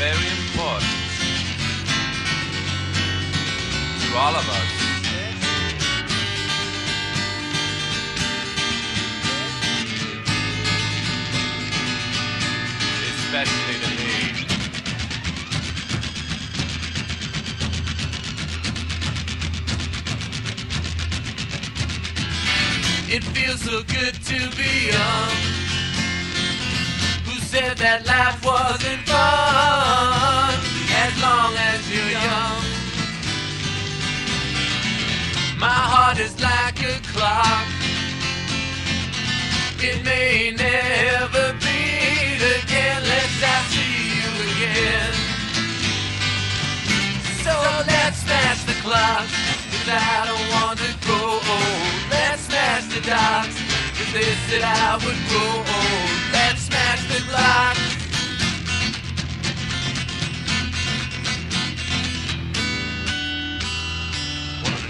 very important to all of us. Especially to me. It feels so good to be young. Who said that life wasn't heart is like a clock. It may never beat again. Let's I see you again. So let's smash the clock. Cause I don't want to grow old. Let's smash the dots. Cause they said I would grow old.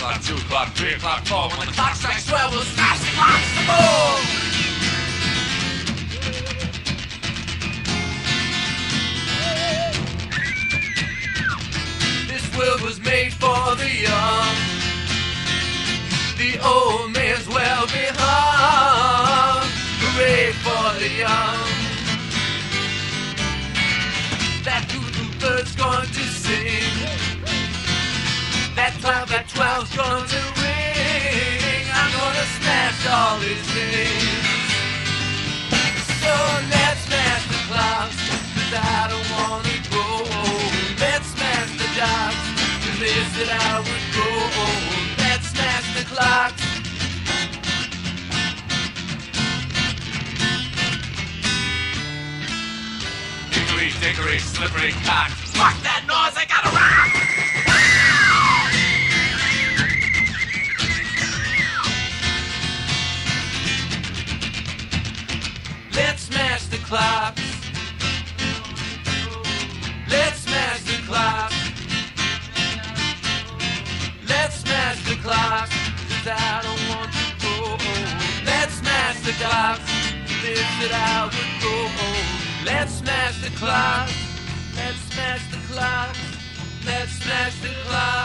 O'clock, two o'clock, three o'clock, four. When the clock strikes twelve, we'll smash the clock some more. This world was made for the young. The old man's well behind. Hooray for the young. That doo bird's going to slippery cock. Fuck that noise, I gotta clocks. Let's smash the clocks. Let's smash the clocks. Cause I don't want to go home. Let's smash the clocks. This that I would go home. Let's smash the clocks. Let's smash the clocks. Let's smash the clocks.